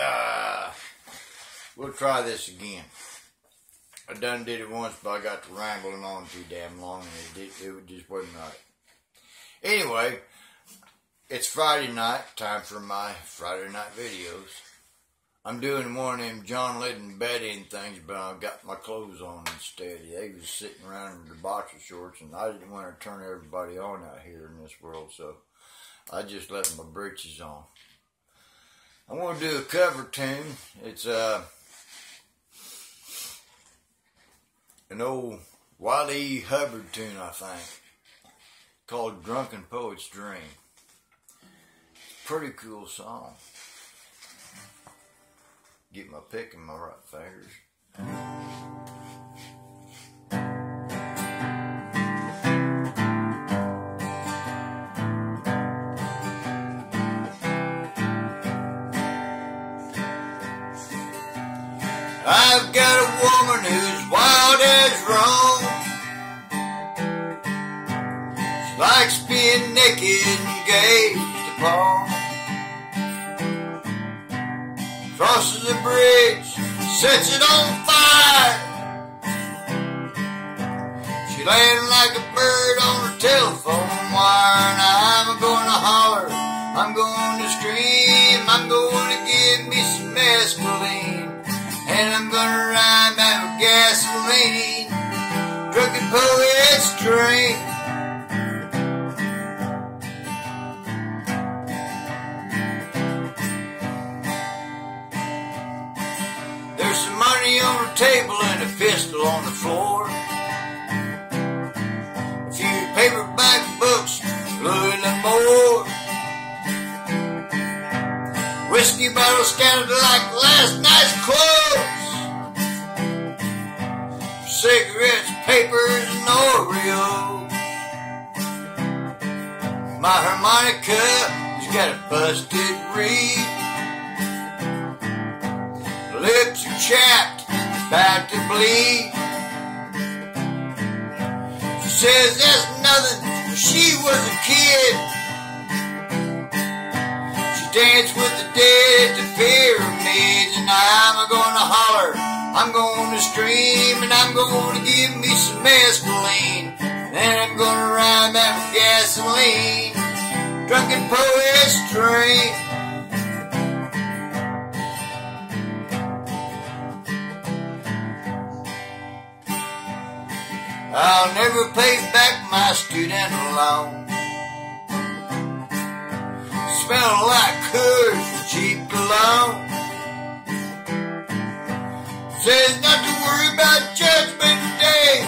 Uh, we'll try this again. I done did it once, but I got to rambling on too damn long, and it, it just wasn't right. Anyway, it's Friday night, time for my Friday night videos. I'm doing one of them John Lennon bedding things, but I've got my clothes on instead. They was sitting around in the boxer shorts, and I didn't want to turn everybody on out here in this world, so I just left my breeches on. I want to do a cover tune. It's uh, an old Wiley E. Hubbard tune, I think, called Drunken Poet's Dream. Pretty cool song. Get my pick in my right fingers. I've got a woman who's wild as Rome. She likes being naked and gazed upon. Crosses the bridge, sets it on fire. She laying like a bird on a telephone I'm rhyme out gasoline. Drunken poet's dream. There's some money on the table and a pistol on the floor. A few paperback books, a little more. Whiskey bottles scattered like last night's clothes. Cigarettes, papers, and Oreos. My harmonica has got a busted reed. Lips are chapped, about to bleed. She says that's nothing, she was a kid. She danced with the dead at the pyramids, and I'm gonna holler, I'm gonna scream, and I'm gonna give me some mescaline. Then I'm gonna rhyme out with gasoline. Drunken poet's dream. I'll never pay back my student loan. Smell like for cheap cologne. Says not to worry about judgment day.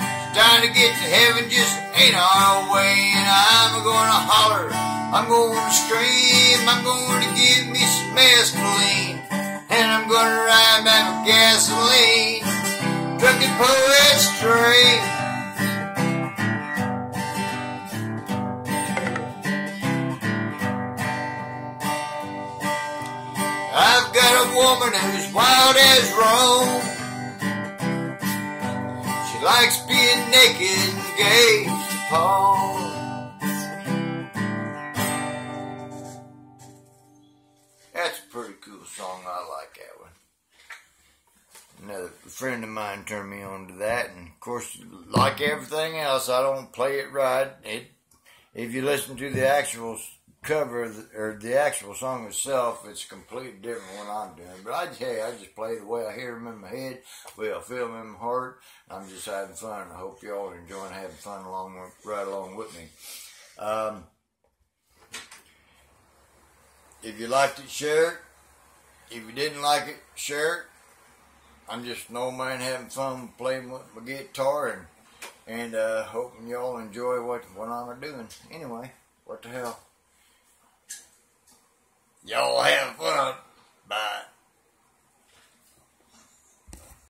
It's time to get to heaven just ain't our way. And I'm gonna holler, I'm gonna scream, I'm gonna give me some mescaline. And I'm gonna ride back with gasoline. Drunken poet's dream. A woman who's wild as Rome. She likes being naked and gazed upon. That's a pretty cool song. I like that one. Another friend of mine turned me on to that, and of course, like everything else, I don't play it right. It, if you listen to the actual cover the, or the actual song itself, it's completely different what I'm doing. But I, hey, I just play the way I hear them in my head, the way I feel them in my heart. I'm just having fun. I hope y'all are enjoying having fun along right along with me. Um, if you liked it, share it. If you didn't like it, share it. I'm just an old man having fun playing with my guitar and and uh, hoping y'all enjoy what what I'm doing. Anyway, what the hell? Y'all have fun.